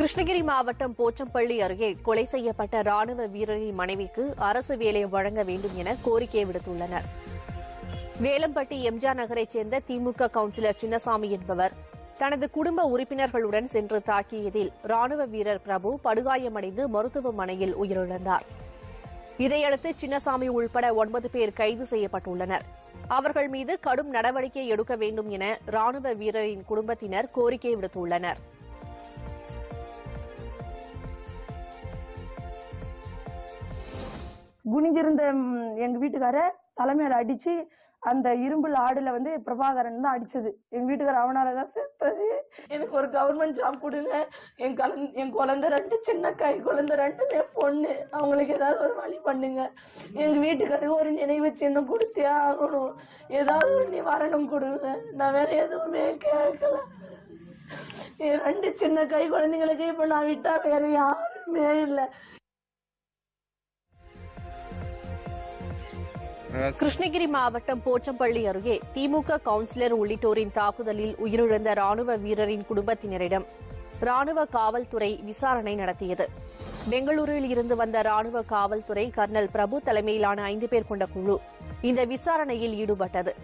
கிருஷ்ணகிரி மாவட்டம் போச்சம்பள்ளி அருகே கொலை செய்யப்பட்ட ராணுவ வீரரின் மனைவிக்கு அரசு வேலை வழங்க வேண்டும் என கோரிக்கை விடுத்துள்ளனர். வேலம்பட்டி எம்ஜிஆர் நகரைச் சேர்ந்த திமுக கவுன்சிலர் சின்னசாமி என்பவர் தனது குடும்ப உறுப்பினர்களுடன் சென்று தாக்கியதில் ராணுவ வீரர் பிரபு படுகாயமடைந்து மருத்துவமனையில் உயிரிழந்தார். இதையடுத்து சின்னசாமி உள்பட ஒன்பது பேர் கைது செய்யப்பட்டுள்ளனர். அவர்கள் மீது கடும் நடவடிக்கை எடுக்க வேண்டும் என ராணுவ வீரரின் குடும்பத்தினர் கோரிக்கை விடுத்துள்ளனர். குனிஞ்சிருந்த எங்க வீட்டுக்கார தலைமையில அடிச்சு அந்த இரும்புல ஆடுல வந்து பிரபாகரன் தான் அடிச்சது. எங்க வீட்டுக்கார அவனாலதான் செத்தது. எனக்கு ஒரு கவர்மெண்ட் ஜாப் கொடுங்க. என் கலந் என் குழந்தை ரெண்டு சின்ன கை குழந்தை ரெண்டு என் பொண்ணு. அவங்களுக்கு ஏதாவது ஒரு வழி பண்ணுங்க. எங்க வீட்டுக்காரருக்கு ஒரு நினைவு சின்னம் கொடுத்தே ஆகணும். ஏதாவது ஒரு நிவாரணம் கொடுங்க. நான் வேற எதுவுமே கேட்கல. என் ரெண்டு சின்ன கை குழந்தைங்களுக்கு இப்ப நான் விட்டா வேற யாருமே இல்லை. கிருஷ்ணகிரி மாவட்டம் போச்சம்பள்ளி அருகே திமுக கவுன்சிலர் உள்ளிட்டோரின் தாக்குதலில் உயிரிழந்த ராணுவ வீரரின் குடும்பத்தினரிடம் ராணுவ காவல்துறை விசாரணை நடத்தியது. பெங்களூரில் இருந்து வந்த ராணுவ காவல்துறை கர்னல் பிரபு தலைமையிலான ஐந்து பேர் கொண்ட குழு இந்த விசாரணையில் ஈடுபட்டது.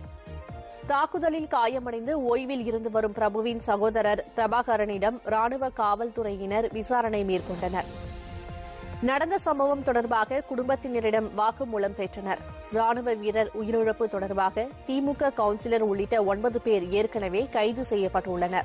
தாக்குதலில் காயமடைந்து ஓய்வில் இருந்து வரும் பிரபுவின் சகோதரர் பிரபாகரனிடம் ராணுவ காவல்துறையினர் விசாரணை மேற்கொண்டனா் நடந்த சம்பவம் தொடர்பாக குடும்பத்தினரிடம் வாக்குமூலம் பெற்றனர். ராணுவ வீரர் உயிரிழப்பு தொடர்பாக திமுக கவுன்சிலர் உள்ளிட்ட ஒன்பது பேர் ஏற்கனவே கைது செய்யப்பட்டுள்ளனர்.